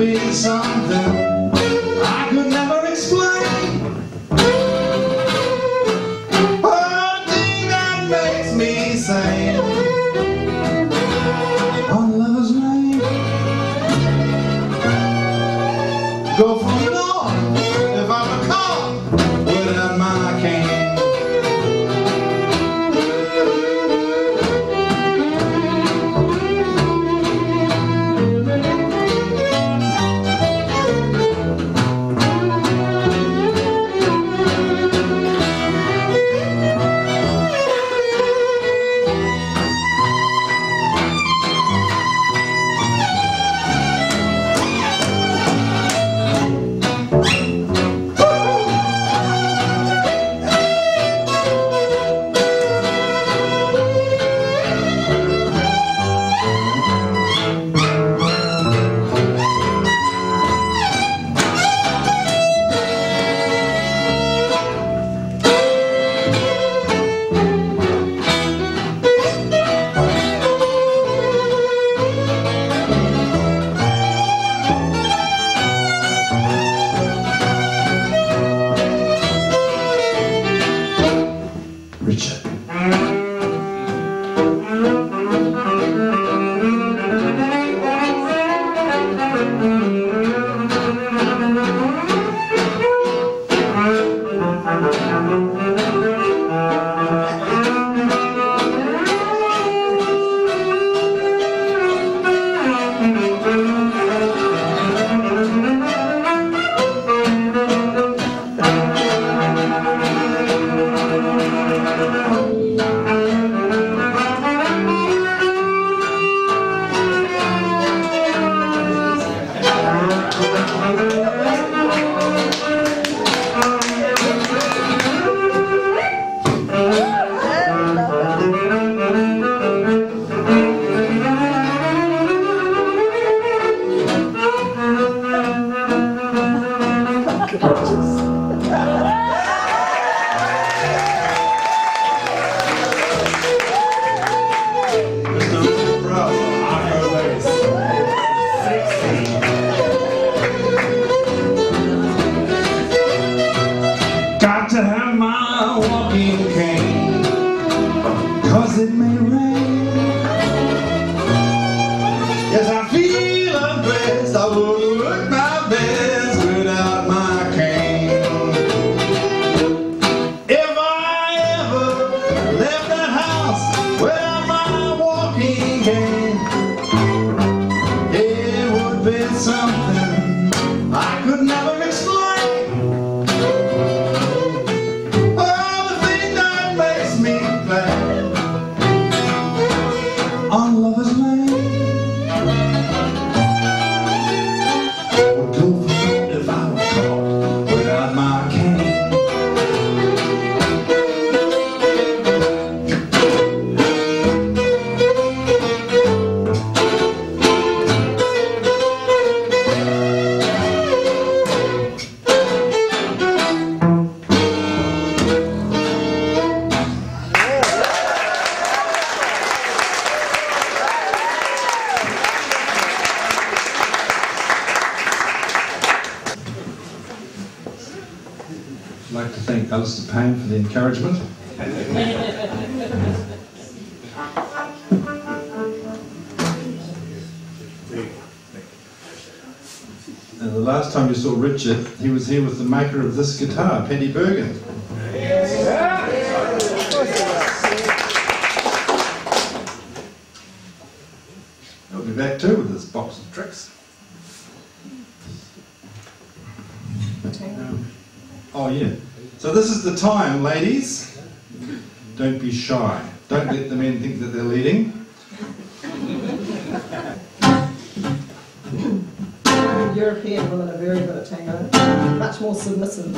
be something Mr. thank Alistair Payne for the encouragement. And the last time you saw Richard, he was here with the maker of this guitar, Penny Bergen. He'll be back too with this box of tricks. Oh yeah. So this is the time, ladies. Don't be shy. Don't let the men think that they're leading. European women are very good at tango, much more submissive.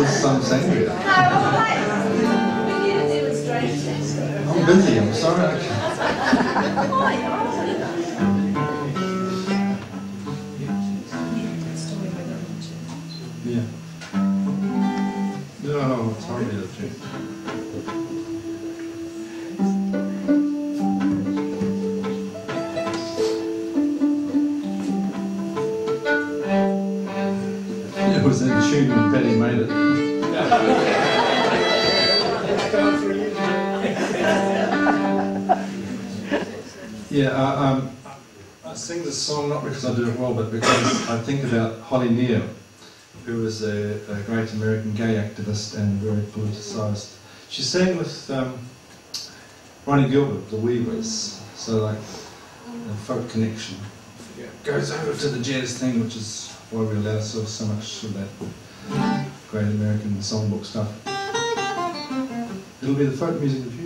Glass of Alistair's um, sangria. I'm busy, I'm sorry. It was in tune when Betty made it. Yeah, I, um, I sing this song not because I do it well, but because I think about Holly Near, who was a, a great American gay activist and very politicised. She sang with um, Ronnie Gilbert, the Weavers, so like a folk connection. Yeah, goes over to the jazz thing, which is why we allow ourselves so much of that great American songbook stuff. It'll be the folk music of